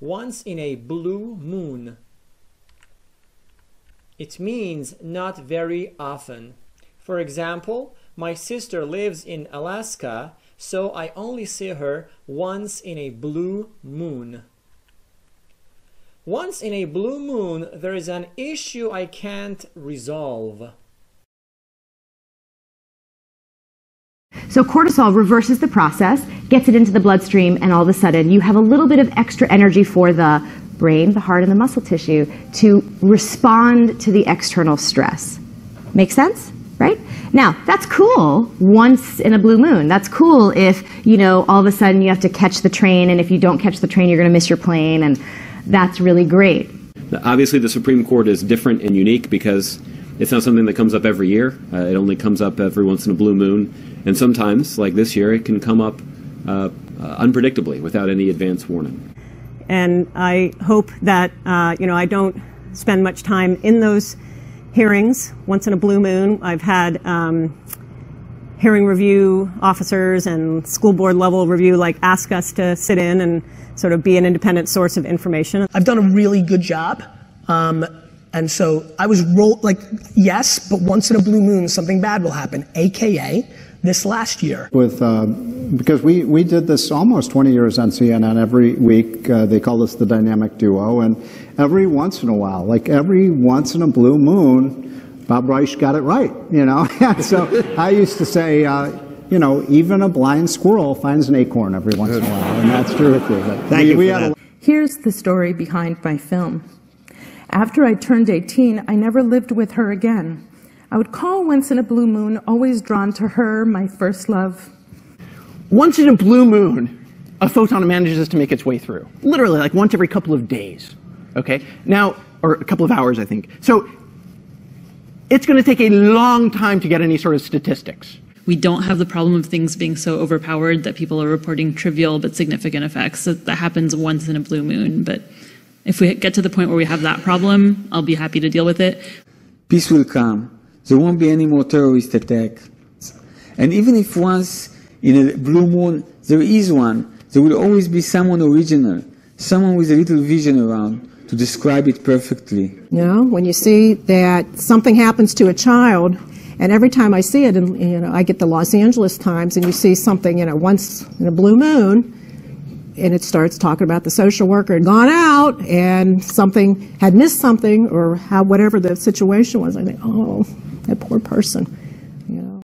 once in a blue moon. It means not very often. For example, my sister lives in Alaska, so I only see her once in a blue moon. Once in a blue moon, there is an issue I can't resolve. So cortisol reverses the process, gets it into the bloodstream, and all of a sudden you have a little bit of extra energy for the brain, the heart, and the muscle tissue to respond to the external stress. Make sense? Right? Now, that's cool once in a blue moon. That's cool if, you know, all of a sudden you have to catch the train, and if you don't catch the train, you're going to miss your plane, and that's really great. Obviously, the Supreme Court is different and unique because it's not something that comes up every year. Uh, it only comes up every once in a blue moon. And sometimes, like this year, it can come up uh, uh, unpredictably without any advance warning. And I hope that, uh, you know, I don't spend much time in those hearings. Once in a blue moon, I've had um, hearing review officers and school board level review like ask us to sit in and sort of be an independent source of information. I've done a really good job. Um, and so I was roll like, yes, but once in a blue moon, something bad will happen, AKA this last year. With, uh, because we, we did this almost 20 years on CNN every week. Uh, they call us the dynamic duo. And every once in a while, like every once in a blue moon, Bob Reich got it right, you know? so I used to say, uh, you know, even a blind squirrel finds an acorn every once in a while, and that's true with you. But Thank we, you we that. Here's the story behind my film. After I turned 18, I never lived with her again. I would call once in a blue moon, always drawn to her, my first love. Once in a blue moon, a photon manages to make its way through. Literally, like once every couple of days. Okay? Now, or a couple of hours, I think. So, it's going to take a long time to get any sort of statistics. We don't have the problem of things being so overpowered that people are reporting trivial but significant effects. That, that happens once in a blue moon. But if we get to the point where we have that problem, I'll be happy to deal with it. Peace will come. There won't be any more terrorist attack. And even if once in a blue moon there is one, there will always be someone original, someone with a little vision around to describe it perfectly. You know, when you see that something happens to a child, and every time I see it, and you know, I get the Los Angeles Times, and you see something, you know, once in a blue moon, and it starts talking about the social worker had gone out and something had missed something or how whatever the situation was. I think, oh, that poor person.